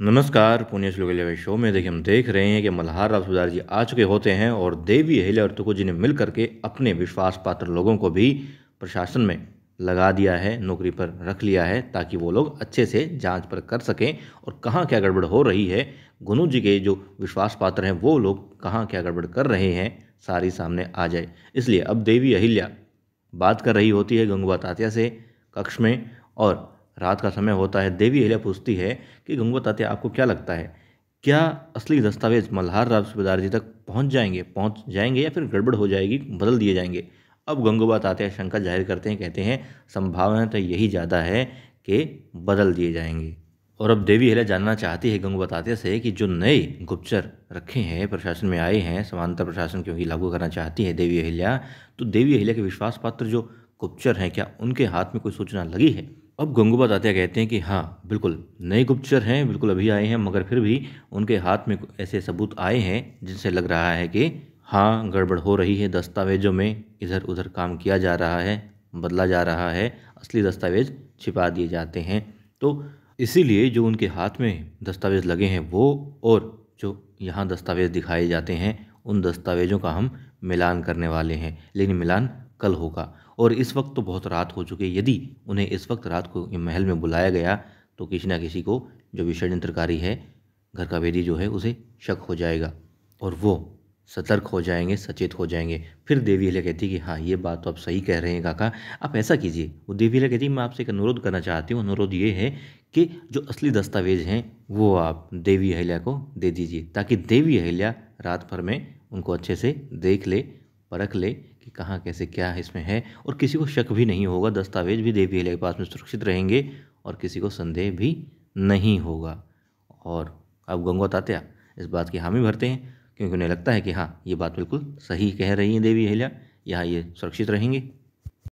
नमस्कार, पुण्य श्लोक शो में देखिए, हम देख रहे हैं कि मल्हार राव सुबेदार जी आ चुके होते हैं और देवी अहिल्या और तुको जी ने मिल करके अपने विश्वास पात्र लोगों को भी प्रशासन में लगा दिया है, नौकरी पर रख लिया है, ताकि वो लोग अच्छे से जाँच पर कर सकें और कहाँ क्या गड़बड़ हो रही है। गुनु जी के जो विश्वास पात्र हैं, वो लोग कहाँ क्या गड़बड़ कर रहे हैं, सारी सामने आ जाए। इसलिए अब देवी अहिल्या बात कर रही होती है गंगुआ तात्या से कक्ष में और रात का समय होता है, देवी अहिल्या पूछती है कि गंगवा तात्या, आपको क्या लगता है? क्या असली दस्तावेज़ मल्हार राव सूबेदार जी तक पहुँच जाएँगे? पहुँच जाएँगे या फिर गड़बड़ हो जाएगी, बदल दिए जाएँगे? अब गंगोबा तात्या शंका ज़ाहिर करते हैं, कहते हैं, संभावना तो यही ज़्यादा है कि बदल दिए जाएँगे। और अब देवी अहिल्या जानना चाहती है गंगोबा तात्या से कि जो नए गुप्तचर रखे हैं, प्रशासन में आए हैं, समांतर प्रशासन क्योंकि लागू करना चाहती है देवी अहिल्या तो देवी अहिल्या के विश्वास पात्र जो गुप्तचर हैं क्या? उनके हाथ में कोई सूचना लगी है? अब गंगूबा तात्या कहते हैं कि हाँ बिल्कुल, नए गुप्तचर हैं, बिल्कुल अभी आए हैं, मगर फिर भी उनके हाथ में ऐसे सबूत आए हैं जिनसे लग रहा है कि हाँ गड़बड़ हो रही है, दस्तावेजों में इधर उधर काम किया जा रहा है, बदला जा रहा है, असली दस्तावेज़ छिपा दिए जाते हैं। तो इसीलिए जो उनके हाथ में दस्तावेज़ लगे हैं, वो और जो यहाँ दस्तावेज़ दिखाए जाते हैं, उन दस्तावेजों का हम मिलान करने वाले हैं। लेकिन मिलान कल होगा। और इस वक्त तो बहुत रात हो चुकी है। यदि उन्हें इस वक्त रात को महल में बुलाया गया तो किसी ना किसी को जो विषयंत्रकारी है, घर का वेदी जो है, उसे शक हो जाएगा और वो सतर्क हो जाएँगे, सचेत हो जाएँगे। फिर देवी हलिया कहती कि हाँ ये बात तो आप सही कह रहे हैं काका। आप ऐसा कीजिए। वो देवी हलिया कहती मैं आपसे एक अनुरोध करना चाहती हूँ। अनुरोध ये है कि जो असली दस्तावेज़ हैं, वो आप देवी अहिल्या को दे दीजिए, ताकि देवी अहिल्या रात भर में उनको अच्छे से देख ले, परख ले कि कहाँ, कैसे, क्या है इसमें है? और किसी को शक भी नहीं होगा, दस्तावेज़ भी देवी के पास में सुरक्षित रहेंगे और किसी को संदेह भी नहीं होगा। और अब गंगा तात्या, इस बात की हामी भरते हैं, क्योंकि उन्हें लगता है कि हाँ ये बात बिल्कुल सही कह रही हैं देवी अहिल्या, यहाँ ये सुरक्षित रहेंगे।